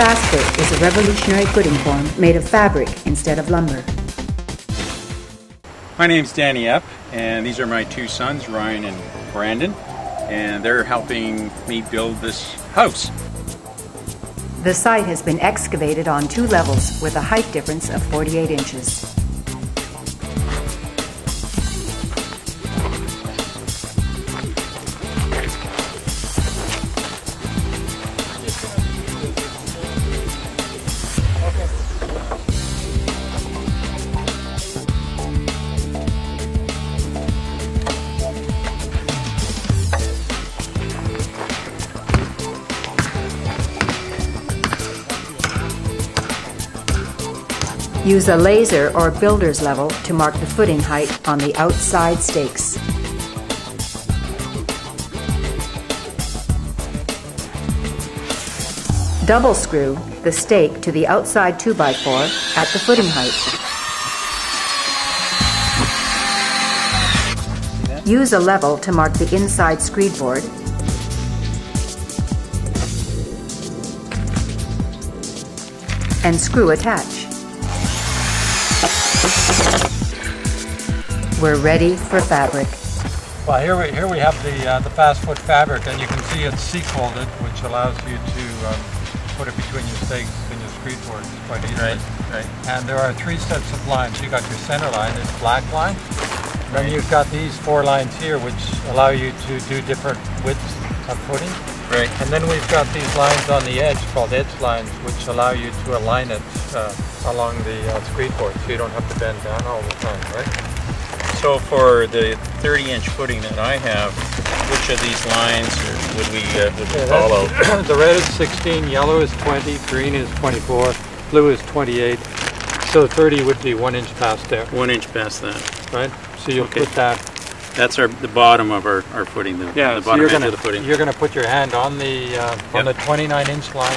Fastfoot is a revolutionary footing form made of fabric instead of lumber. My name's Danny Epp, and these are my two sons, Ryan and Brandon, and they're helping me build this house. The site has been excavated on two levels with a height difference of 48 inches. Use a laser or builder's level to mark the footing height on the outside stakes. Double screw the stake to the outside 2x4 at the footing height. Use a level to mark the inside screed board and screw attach. We're ready for fabric. Well, here we, here we have the, uh, the fast foot fabric, and you can see it's seat-folded, which allows you to um, put it between your stakes and your screed boards quite easily. Right, right. And there are three sets of lines. You got your center line, this black line. Then you've got these four lines here, which allow you to do different widths of footing. Right. And then we've got these lines on the edge called edge lines, which allow you to align it uh, along the uh, screed board, so you don't have to bend down all the time, right? So for the 30 inch footing that I have, which of these lines would we, uh, would we follow? the red is 16, yellow is 20, green is 24, blue is 28. So 30 would be one inch past there, One inch past that. right? So you'll Okay. put that. That's our, the bottom of our, our footing, the, the so bottom you're edge gonna, of the footing. You're gonna put your hand on the, uh, on the Yep. 29 inch line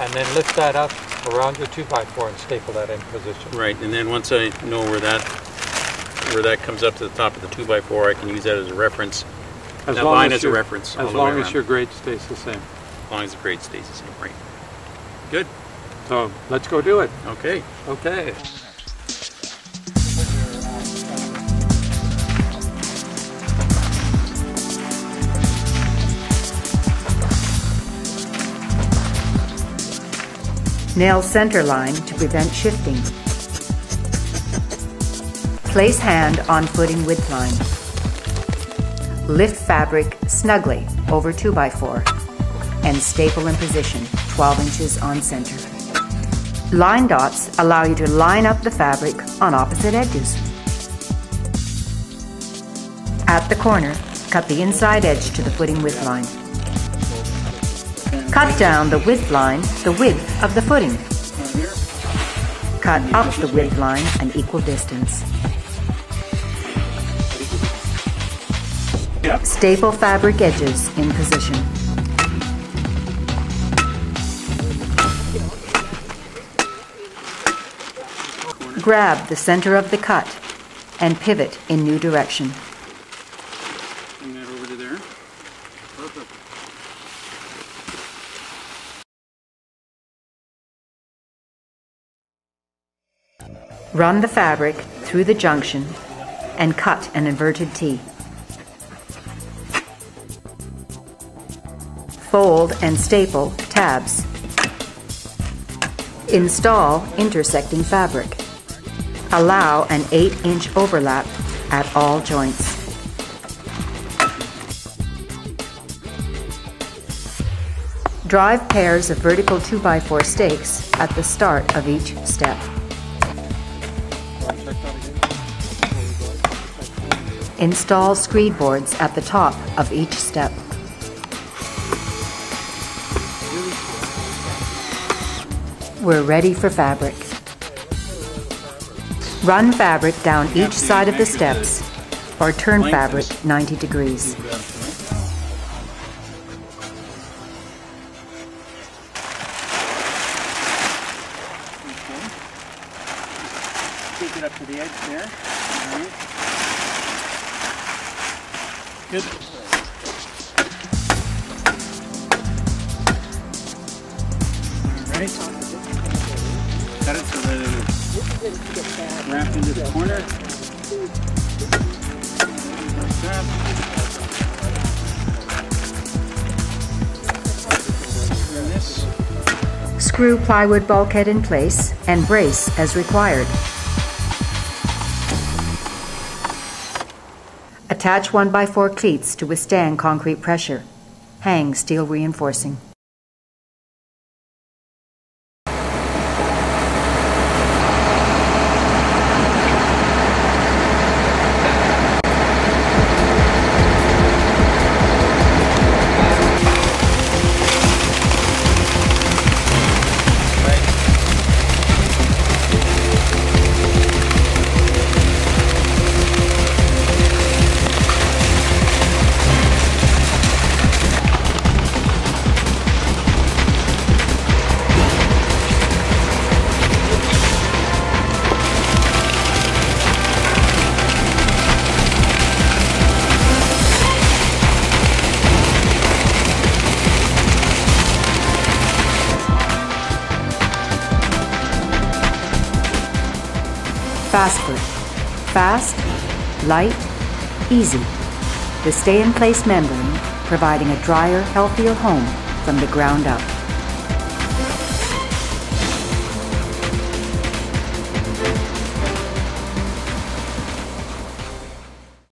and then lift that up around your 2x4 and staple that in position. Right, and then once I know where that, where that comes up to the top of the two by four, I can use that as a reference. As That long line as as a your- reference all As the way long as around. your grade stays the same. As long as the grade stays the same, right? Good, So let's go do it. okay. Okay. Nail center line to prevent shifting. Place hand on footing width line. Lift fabric snugly over 2x4 and staple in position 12 inches on center. Line dots allow you to line up the fabric on opposite edges. At the corner, cut the inside edge to the footing width line. Cut down the width line the width of the footing. Cut up the width line an equal distance. Staple fabric edges in position. Grab the center of the cut and pivot in new direction. Bring that over to there. Perfect. Run the fabric through the junction and cut an inverted T. Fold and staple tabs. Install intersecting fabric. Allow an 8 inch overlap at all joints. Drive pairs of vertical 2x4 stakes at the start of each step. Install screed boards at the top of each step. We're ready for fabric. Run fabric down each side of the steps or turn fabric 90 degrees. Take it up to the edge there. Good. Right. Cut it so that wrapped into the corner. Screw plywood bulkhead in place and brace as required. Attach 1x4 cleats to withstand concrete pressure. Hang steel reinforcing. Fast. Fast, light, easy. The stay in place membrane providing a drier, healthier home from the ground up.